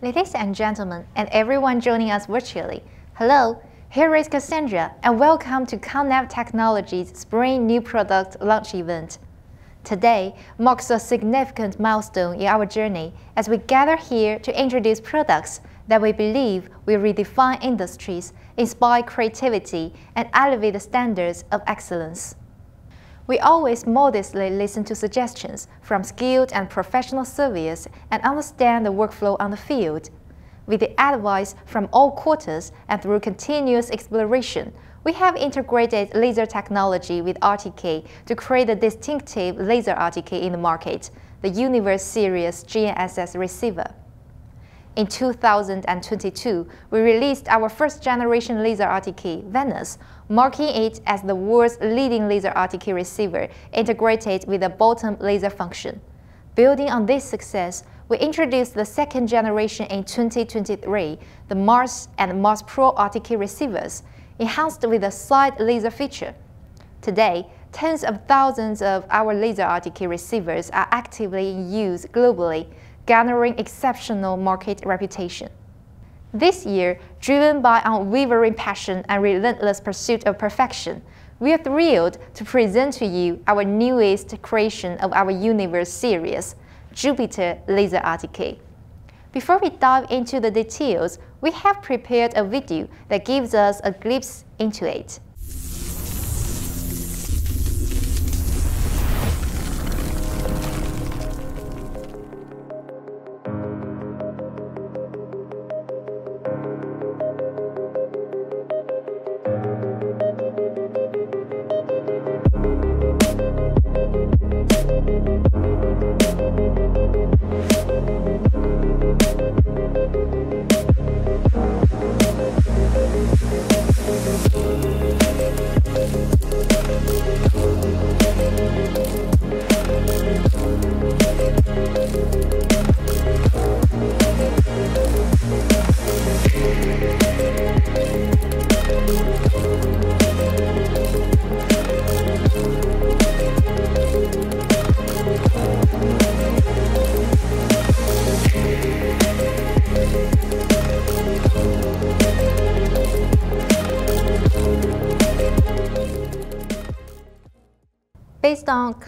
Ladies and gentlemen, and everyone joining us virtually, hello, here is Cassandra, and welcome to ComNav Technologies Spring New Product Launch Event. Today marks a significant milestone in our journey as we gather here to introduce products that we believe will redefine industries, inspire creativity, and elevate the standards of excellence. We always modestly listen to suggestions from skilled and professional surveyors and understand the workflow on the field. With the advice from all quarters and through continuous exploration, we have integrated laser technology with RTK to create a distinctive laser RTK in the market, the Universe Series GNSS receiver. In 2022, we released our first generation laser RTK, Venus, marking it as the world's leading laser RTK receiver integrated with a bottom laser function. Building on this success, we introduced the second generation in 2023, the Mars and Mars Pro RTK receivers, enhanced with a side laser feature. Today, tens of thousands of our laser RTK receivers are actively in use globally, garnering exceptional market reputation. This year, driven by unwavering passion and relentless pursuit of perfection, we are thrilled to present to you our newest creation of our Universe series, Jupiter Laser RTK. Before we dive into the details, we have prepared a video that gives us a glimpse into it.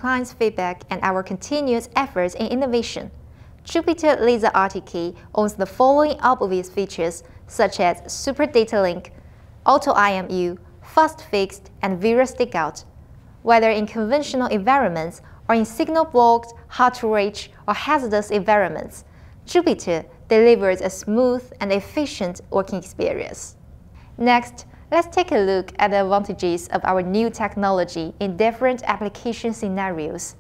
Clients' feedback and our continuous efforts in innovation, Jupiter Laser RTK owns the following obvious features such as Super Data Link, Auto IMU, Fast Fixed, and Vira Stakeout. Whether in conventional environments or in signal-blocked, hard-to-reach, or hazardous environments, Jupiter delivers a smooth and efficient working experience. Next, Let's take a look at the advantages of our new technology in different application scenarios.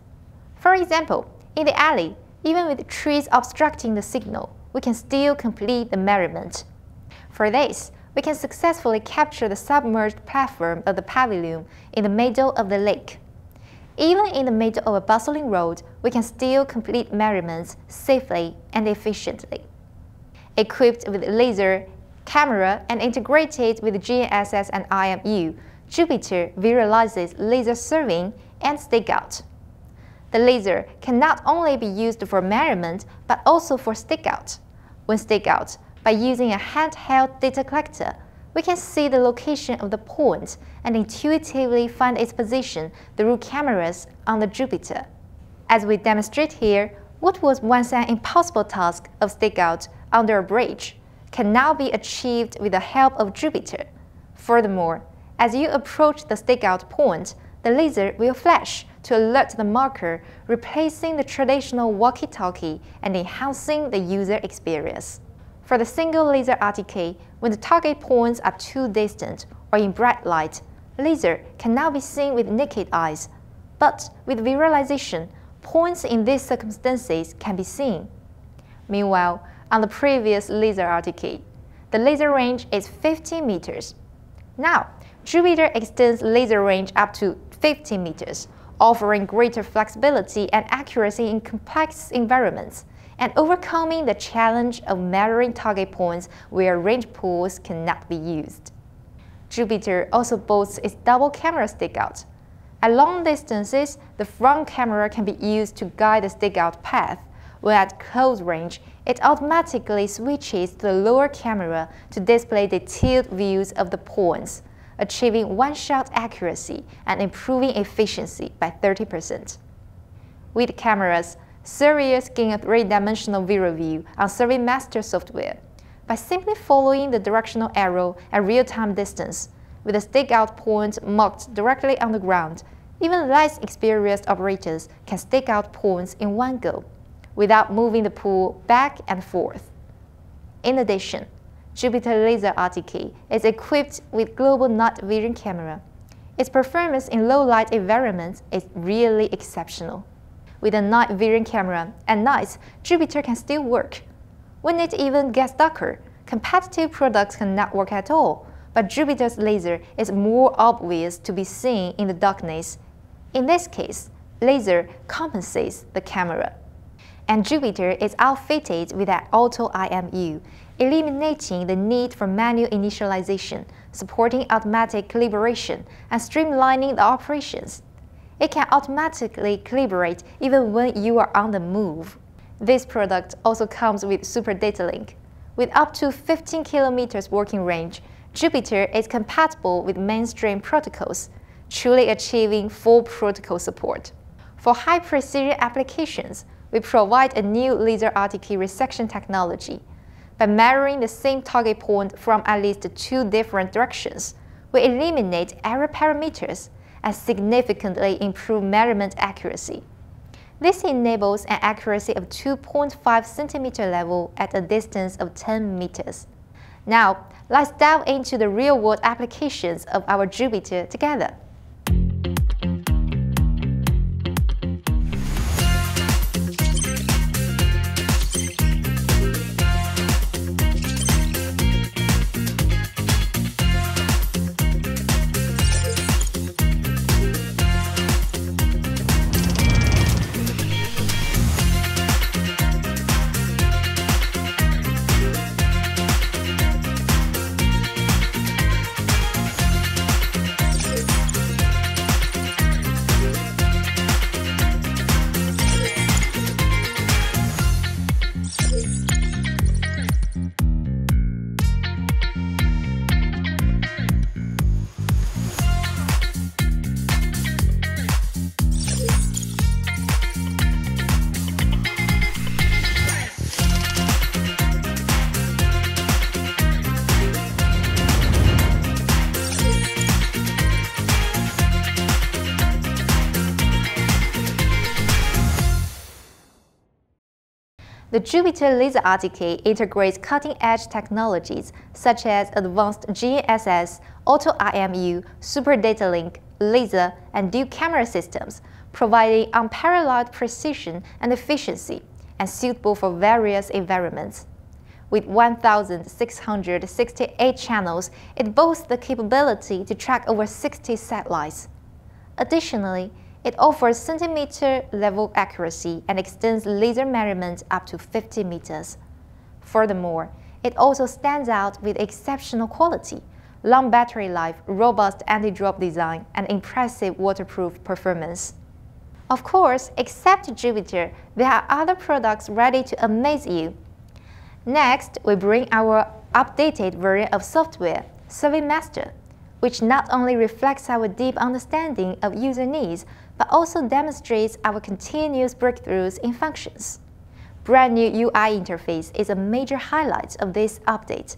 For example, in the alley, even with trees obstructing the signal, we can still complete the measurement. For this, we can successfully capture the submerged platform of the pavilion in the middle of the lake. Even in the middle of a bustling road, we can still complete measurements safely and efficiently. Equipped with laser camera and integrated with GNSS and IMU, Jupiter visualizes laser serving and stakeout. The laser can not only be used for measurement but also for stakeout. When stakeout, by using a handheld data collector, we can see the location of the point and intuitively find its position through cameras on the Jupiter. As we demonstrate here, what was once an impossible task of stakeout under a bridge can now be achieved with the help of Jupiter. Furthermore, as you approach the stakeout point, the laser will flash to alert the marker, replacing the traditional walkie-talkie and enhancing the user experience. For the single laser RTK, when the target points are too distant or in bright light, laser can now be seen with naked eyes. But with visualization, points in these circumstances can be seen. Meanwhile, on the previous laser RTK. The laser range is 50 meters. Now, Jupiter extends laser range up to 50 meters, offering greater flexibility and accuracy in complex environments, and overcoming the challenge of measuring target points where range poles cannot be used. Jupiter also boasts its double camera stakeout. At long distances, the front camera can be used to guide the stakeout path, while at close range, it automatically switches to the lower camera to display detailed views of the points, achieving one-shot accuracy and improving efficiency by 30%. With cameras, surveyors gain a three-dimensional visual view on Survey Master software by simply following the directional arrow at real-time distance, with the stakeout point marked directly on the ground. Even less experienced operators can stake out points in one go, without moving the pool back and forth. In addition, Jupiter Laser RTK is equipped with global night vision camera. Its performance in low light environments is really exceptional. With a night vision camera, at night, Jupiter can still work. When it even gets darker, competitive products cannot work at all, but Jupiter's laser is more obvious to be seen in the darkness. In this case, laser compensates the camera. And Jupiter is outfitted with an auto IMU, eliminating the need for manual initialization, supporting automatic calibration, and streamlining the operations. It can automatically calibrate even when you are on the move. This product also comes with Super Data Link. With up to 15 kilometers working range, Jupiter is compatible with mainstream protocols, truly achieving full protocol support. For high-precision applications, we provide a new laser RTK resection technology. By measuring the same target point from at least two different directions, we eliminate error parameters and significantly improve measurement accuracy. This enables an accuracy of 2.5 cm level at a distance of 10 meters. Now, let's dive into the real-world applications of our Jupiter together. The Jupiter Laser RTK integrates cutting-edge technologies such as advanced GNSS, Auto IMU, Super Data Link, laser, and dual camera systems, providing unparalleled precision and efficiency, and suitable for various environments. With 1,668 channels, it boasts the capability to track over 60 satellites. Additionally, it offers centimeter level accuracy and extends laser measurement up to 50 meters. Furthermore, it also stands out with exceptional quality, long battery life, robust anti-drop design, and impressive waterproof performance. Of course, except Jupiter, there are other products ready to amaze you. Next, we bring our updated version of software, Survey Master, which not only reflects our deep understanding of user needs, but also demonstrates our continuous breakthroughs in functions. Brand new UI interface is a major highlight of this update.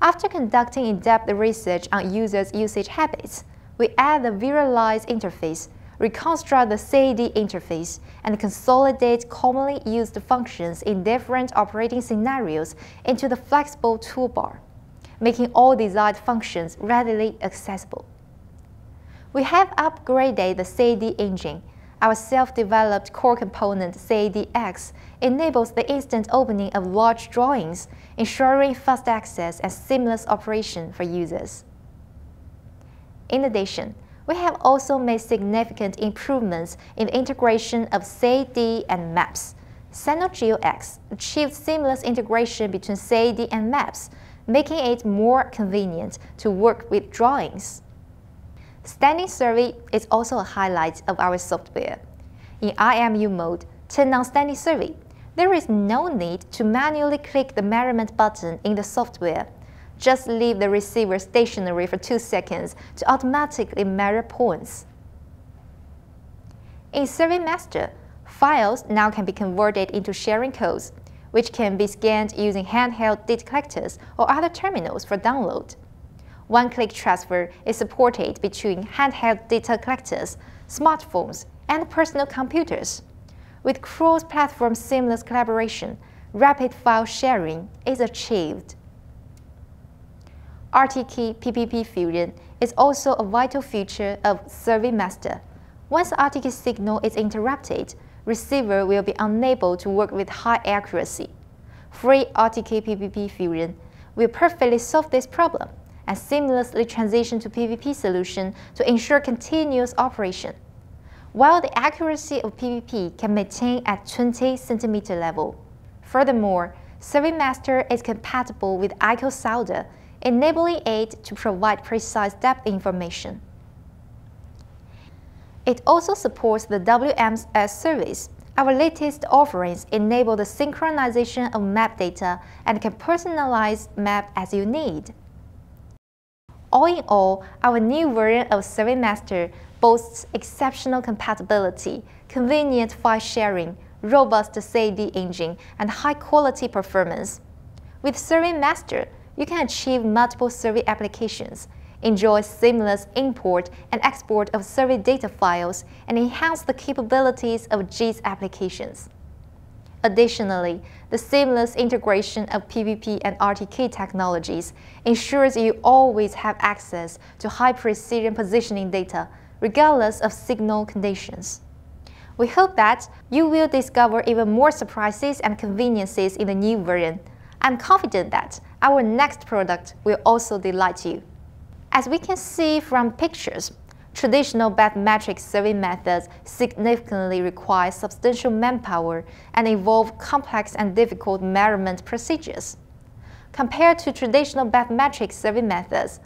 After conducting in-depth research on users' usage habits, we add the visualized interface, reconstruct the CAD interface, and consolidate commonly used functions in different operating scenarios into the flexible toolbar, making all desired functions readily accessible. We have upgraded the CAD engine. Our self-developed core component CADX enables the instant opening of large drawings, ensuring fast access and seamless operation for users. In addition, we have also made significant improvements in the integration of CAD and maps. SinoGeoX achieved seamless integration between CAD and maps, making it more convenient to work with drawings. Standing survey is also a highlight of our software. In IMU mode, turn on standing survey. There is no need to manually click the measurement button in the software. Just leave the receiver stationary for 2 seconds to automatically measure points. In Survey Master, files now can be converted into sharing codes, which can be scanned using handheld data collectors or other terminals for download. One-click transfer is supported between handheld data collectors, smartphones, and personal computers. With cross-platform seamless collaboration, rapid file sharing is achieved. RTK PPP Fusion is also a vital feature of SurveyMaster. Once RTK signal is interrupted, receiver will be unable to work with high accuracy. Free RTK PPP Fusion will perfectly solve this problem and seamlessly transition to PPP solution to ensure continuous operation. While the accuracy of PPP can maintain at 20 cm level. Furthermore, SurveyMaster is compatible with echo sounder, enabling it to provide precise depth information. It also supports the WMS service. Our latest offerings enable the synchronization of map data and can personalize map as you need. All in all, our new version of SurveyMaster boasts exceptional compatibility, convenient file sharing, robust CAD engine, and high-quality performance. With SurveyMaster, you can achieve multiple survey applications, enjoy seamless import and export of survey data files, and enhance the capabilities of GIS applications. Additionally, the seamless integration of PPP and RTK technologies ensures you always have access to high-precision positioning data, regardless of signal conditions. We hope that you will discover even more surprises and conveniences in the new version. I'm confident that our next product will also delight you. As we can see from pictures, traditional bathymetric survey methods significantly require substantial manpower and involve complex and difficult measurement procedures. Compared to traditional bathymetric survey methods,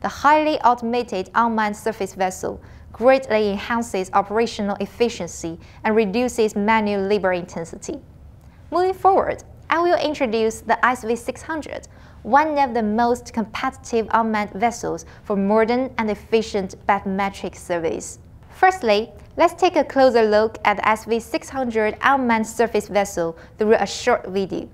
the highly automated unmanned surface vessel greatly enhances operational efficiency and reduces manual labor intensity. Moving forward, I will introduce the SV600, one of the most competitive unmanned vessels for modern and efficient bathymetric surveys. Firstly, let's take a closer look at the SV600 unmanned surface vessel through a short video.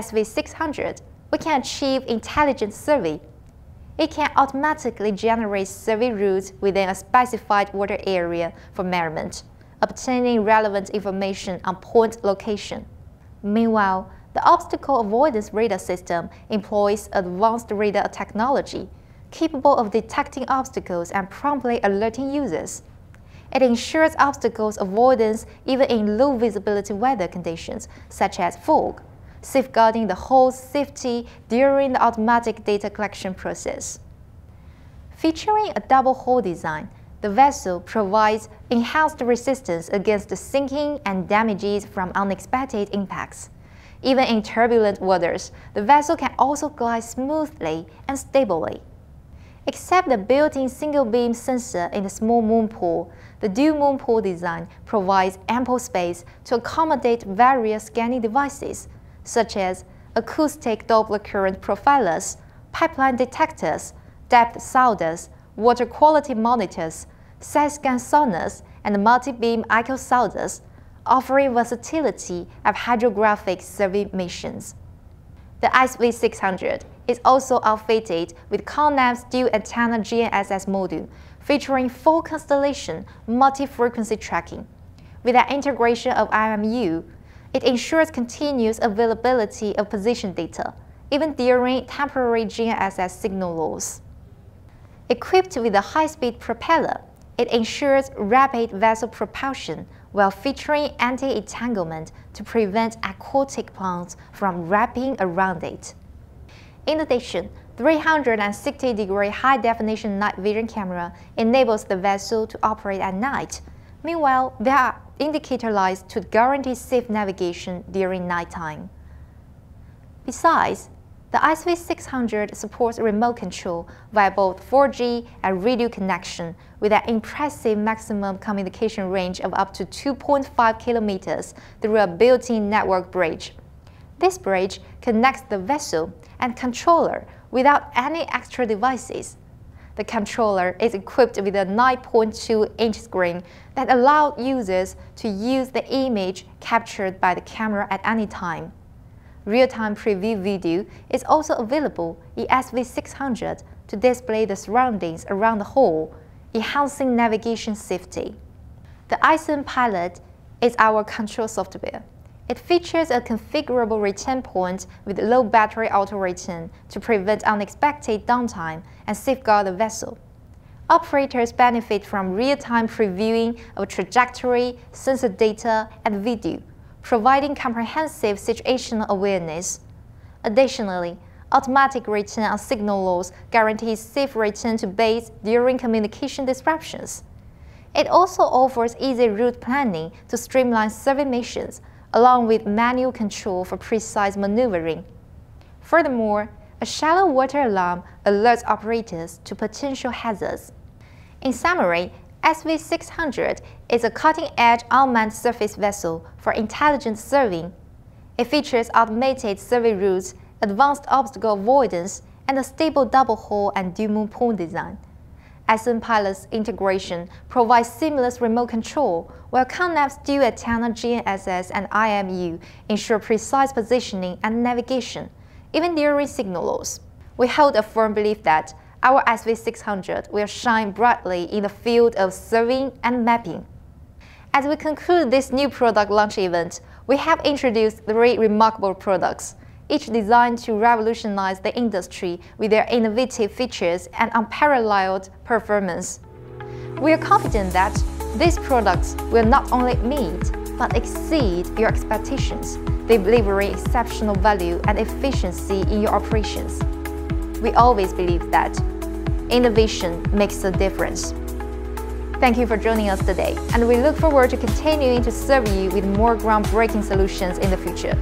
SV600, we can achieve intelligent survey. It can automatically generate survey routes within a specified water area for measurement, obtaining relevant information on point location. Meanwhile, the obstacle avoidance radar system employs advanced radar technology, capable of detecting obstacles and promptly alerting users. It ensures obstacles avoidance even in low visibility weather conditions, such as fog safeguarding the hull's safety during the automatic data collection process. Featuring a double hull design, the vessel provides enhanced resistance against sinking and damages from unexpected impacts. Even in turbulent waters, the vessel can also glide smoothly and stably. Except the built-in single beam sensor in the small moon pool, the dual moon pool design provides ample space to accommodate various scanning devices, such as acoustic Doppler current profilers, pipeline detectors, depth sounders, water quality monitors, side-scan sonars, and multi-beam echo sounders, offering versatility of hydrographic survey missions. The SV600 is also outfitted with ComNav's dual antenna GNSS module, featuring full constellation multi-frequency tracking. With the integration of IMU, it ensures continuous availability of position data, even during temporary GNSS signal loss. Equipped with a high-speed propeller, it ensures rapid vessel propulsion while featuring anti-entanglement to prevent aquatic plants from wrapping around it. In addition, 360-degree high-definition night vision camera enables the vessel to operate at night. Meanwhile, there are indicator lights to guarantee safe navigation during nighttime. Besides, the SV600 supports remote control via both 4G and radio connection with an impressive maximum communication range of up to 2.5 kilometers through a built-in network bridge. This bridge connects the vessel and controller without any extra devices. The controller is equipped with a 9.2-inch screen that allows users to use the image captured by the camera at any time. Real-time preview video is also available in SV600 to display the surroundings around the hull, enhancing navigation safety. The ISON Pilot is our control software. It features a configurable return point with low battery auto return to prevent unexpected downtime and safeguard the vessel. Operators benefit from real-time previewing of trajectory, sensor data, and video, providing comprehensive situational awareness. Additionally, automatic return on signal loss guarantees safe return to base during communication disruptions. It also offers easy route planning to streamline survey missions, along with manual control for precise maneuvering. Furthermore, a shallow water alarm alerts operators to potential hazards. In summary, SV600 is a cutting-edge unmanned surface vessel for intelligent surveying. It features automated survey routes, advanced obstacle avoidance, and a stable double hull and dual moon pool design. ISON Pilot's integration provides seamless remote control, while ComNav's dual antenna GNSS and IMU ensure precise positioning and navigation, even during signal loss. We hold a firm belief that our SV600 will shine brightly in the field of surveying and mapping. As we conclude this new product launch event, we have introduced three remarkable products, each designed to revolutionize the industry with their innovative features and unparalleled performance. We are confident that these products will not only meet but exceed your expectations, delivering exceptional value and efficiency in your operations. We always believe that innovation makes a difference. Thank you for joining us today, and we look forward to continuing to serve you with more groundbreaking solutions in the future.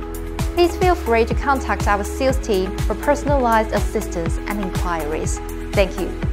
Please feel free to contact our sales team for personalized assistance and inquiries. Thank you.